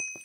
you